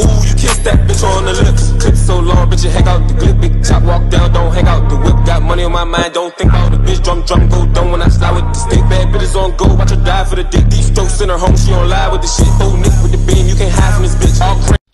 Ooh, you kiss that bitch on the lips. Clip so long, bitch, you hang out the clip. Big chop, walk down, don't hang out the whip. Got money on my mind, don't think about the bitch. Drum, drum, go down when I slide with the stick. Bad bitches on go, watch her die for the dick. These strokes in her home, she on lie with the shit. Oh, Nick with the beam, you can't hide from this bitch. All crazy.